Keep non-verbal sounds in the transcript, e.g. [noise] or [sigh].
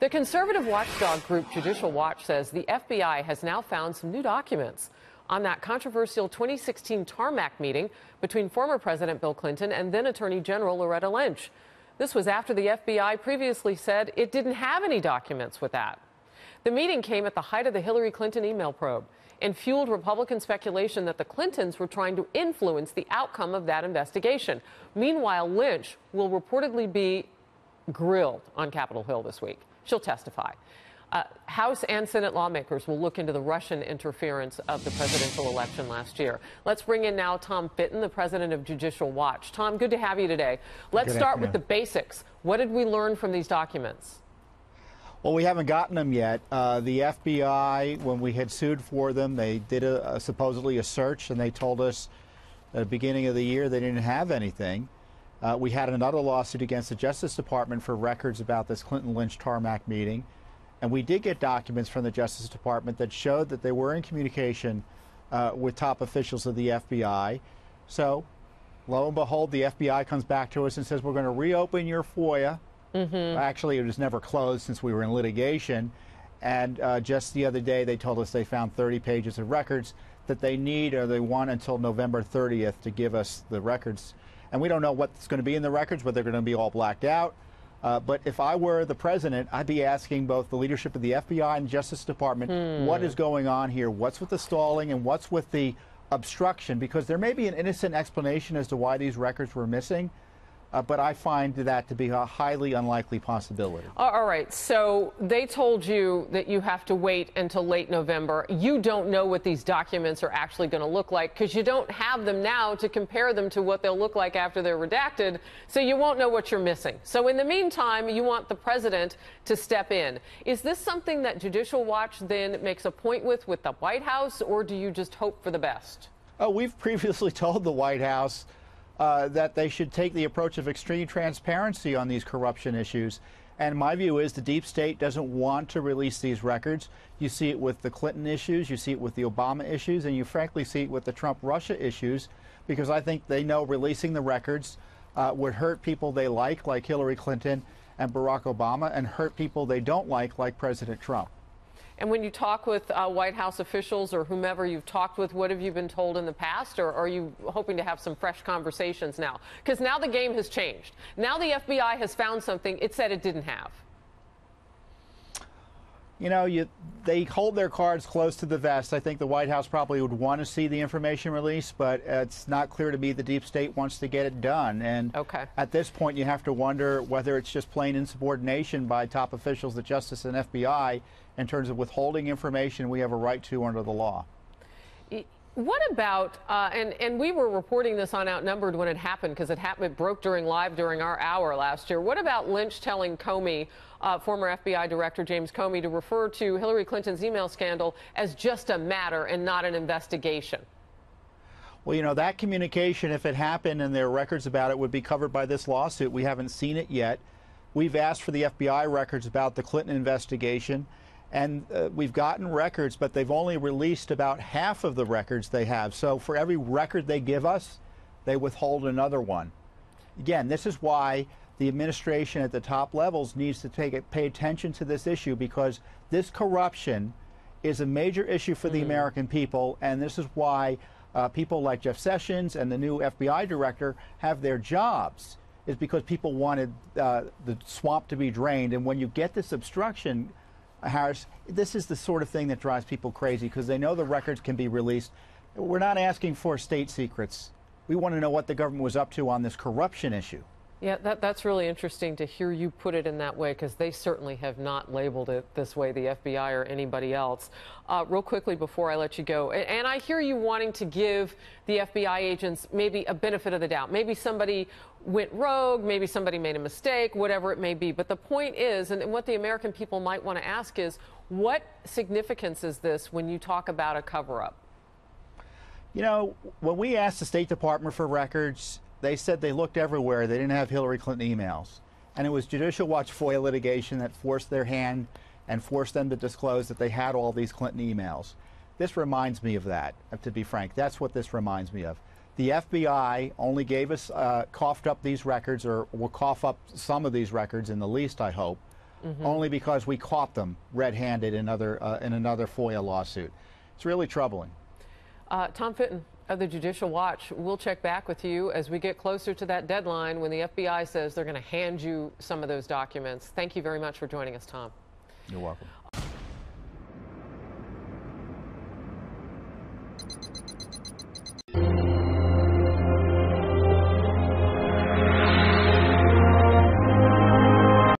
The conservative watchdog group Judicial Watch says the FBI has now found some new documents on that controversial 2016 tarmac meeting between former President Bill Clinton and then Attorney General Loretta Lynch. This was after the FBI previously said it didn't have any documents with that. The meeting came at the height of the Hillary Clinton email probe and fueled Republican speculation that the Clintons were trying to influence the outcome of that investigation. Meanwhile, Lynch will reportedly be grilled on Capitol Hill this week. She'll testify. Uh, House and Senate lawmakers will look into the Russian interference of the presidential election last year. Let's bring in now Tom Fitton, the president of Judicial Watch. Tom, good to have you today. Let's good start afternoon. with the basics. What did we learn from these documents? Well, we haven't gotten them yet. Uh, the FBI, when we had sued for them, they did a, a, supposedly a search, and they told us at the beginning of the year they didn't have anything. Uh, we had another lawsuit against the Justice Department for records about this Clinton Lynch tarmac meeting. And we did get documents from the Justice Department that showed that they were in communication uh, with top officials of the FBI. So, lo and behold, the FBI comes back to us and says, We're going to reopen your FOIA. Mm-hmm. Actually, it was never closed since we were in litigation. And uh, just the other day, they told us they found 30 pages of records that they need or they want until November 30th to give us the records. And we don't know what's going to be in the records, whether they're going to be all blacked out uh, but if I were the president, I'd be asking both the leadership of the FBI and Justice Department hmm. what is going on here, what's with the stalling, and what's with the obstruction, because there may be an innocent explanation as to why these records were missing. Uh, but I find that to be a highly unlikely possibility. All right. So they told you that you have to wait until late November. You don't know what these documents are actually going to look like because you don't have them now to compare them to what they'll look like after they're redacted. So you won't know what you're missing. So in the meantime, you want the president to step in. Is this something that Judicial Watch then makes a point with with the White House, or do you just hope for the best? Oh, we've previously [laughs] told the White House uh, that they should take the approach of extreme transparency on these corruption issues. And my view is the deep state doesn't want to release these records. You see it with the Clinton issues, you see it with the Obama issues, and you frankly see it with the Trump Russia issues, because I think they know releasing the records uh, would hurt people they like, like Hillary Clinton and Barack Obama, and hurt people they don't like, like President Trump. And when you talk with uh, White House officials or whomever you've talked with, what have you been told in the past? Or are you hoping to have some fresh conversations now? Because now the game has changed. Now the FBI has found something it said it didn't have you know, you, they hold their cards close to the vest. I think the White House probably would want to see the information released, but it's not clear to me the deep state wants to get it done. And okay. at this point, you have to wonder whether it's just plain insubordination by top officials at Justice and FBI in terms of withholding information we have a right to under the law. What about, uh, and, and we were reporting this on Outnumbered when it happened because it happened, it broke during live during our hour last year. What about Lynch telling Comey, uh, former FBI Director James Comey, to refer to Hillary Clinton's email scandal as just a matter and not an investigation? Well, you know, that communication, if it happened and there are records about it, would be covered by this lawsuit. We haven't seen it yet. We've asked for the FBI records about the Clinton investigation. And uh, we've gotten records, but they've only released about half of the records they have. So for every record they give us, they withhold another one. Again, this is why the administration at the top levels needs to take it, pay attention to this issue because this corruption is a major issue for the mm. American people, and this is why uh, people like Jeff Sessions and the new FBI director have their jobs. Is because people wanted uh, the swamp to be drained, and when you get this obstruction Harris, this is the sort of thing that drives people crazy because they know the records can be released. We're not asking for state secrets. We want to know what the government was up to on this corruption issue. Yeah, that, that's really interesting to hear you put it in that way because they certainly have not labeled it this way, the FBI or anybody else. Uh, real quickly before I let you go, and, and I hear you wanting to give the FBI agents maybe a benefit of the doubt. Maybe somebody went rogue, maybe somebody made a mistake, whatever it may be. But the point is, and what the American people might want to ask is, what significance is this when you talk about a cover up? You know, when we asked the State Department for records, they said they looked everywhere. They didn't have Hillary Clinton emails. And it was Judicial Watch FOIA litigation that forced their hand and forced them to disclose that they had all these Clinton emails. This reminds me of that, to be frank. That's what this reminds me of. The FBI only gave us, uh, coughed up these records, or will cough up some of these records in the least, I hope, only because we caught them red-handed in, other, uh, in another FOIA lawsuit. It's really troubling. Uh, Tom Fitton the Judicial Watch, we'll check back with you as we get closer to that deadline when the FBI says they're going to hand you some of those documents. Thank you very much for joining us, Tom. You're welcome.